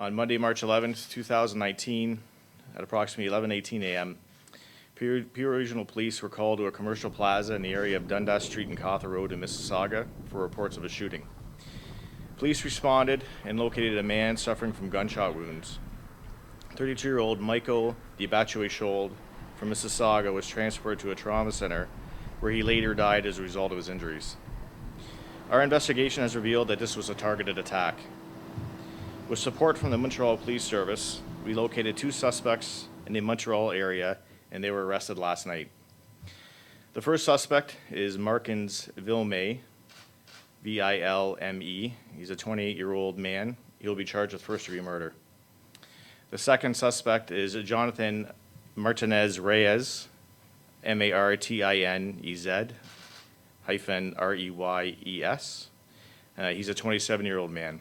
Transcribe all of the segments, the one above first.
On Monday, March 11th, 2019, at approximately 11:18 a.m., Peel Regional Police were called to a commercial plaza in the area of Dundas Street and Cawthra Road in Mississauga for reports of a shooting. Police responded and located a man suffering from gunshot wounds. 32-year-old Michael Deabaitua-Schulde from Mississauga was transferred to a trauma center where he later died as a result of his injuries. Our investigation has revealed that this was a targeted attack. With support from the Montreal Police Service, we located two suspects in the Montreal area and they were arrested last night. The first suspect is Marckens Vilme, V I L M E. He's a 28 year old man. He'll be charged with first degree murder. The second suspect is Jonathan Martinez Reyes, M A R T I N E Z hyphen R E Y E S. Uh, he's a 27 year old man.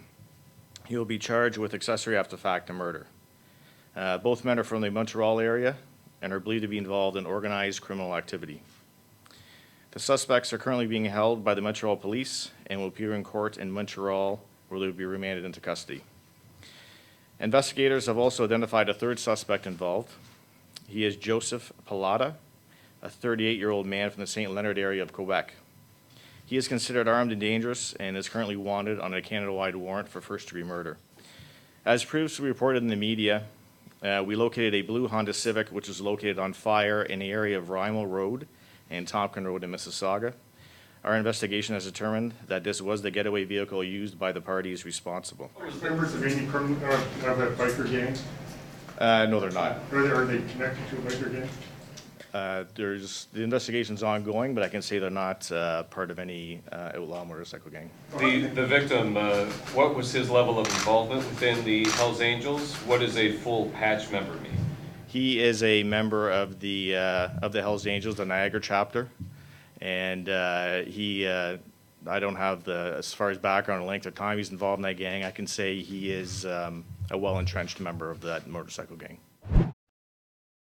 He will be charged with accessory after the fact and murder. Uh, both men are from the Montreal area and are believed to be involved in organized criminal activity. The suspects are currently being held by the Montreal Police and will appear in court in Montreal where they will be remanded into custody. Investigators have also identified a third suspect involved. He is Joseph Pallotta, a 38 year old man from the St. Leonard area of Quebec. He is considered armed and dangerous and is currently wanted on a Canada wide warrant for first degree murder. As previously reported in the media, uh, we located a blue Honda Civic which was located on fire in the area of Rymal Road and Tomken Road in Mississauga. Our investigation has determined that this was the getaway vehicle used by the parties responsible. Are Members of any criminal, uh, of biker gang? Uh, no, they're not. Are they, are they connected to a biker gang? Uh, there's, the investigation's ongoing, but I can say they're not uh, part of any uh, outlaw motorcycle gang. The, the victim, uh, what was his level of involvement within the Hells Angels? What does a full patch member mean? He is a member of the uh, of the Hell's Angels, the Niagara chapter, and uh, he. Uh, I don't have the as far as background and length of time he's involved in that gang. I can say he is um, a well entrenched member of that motorcycle gang.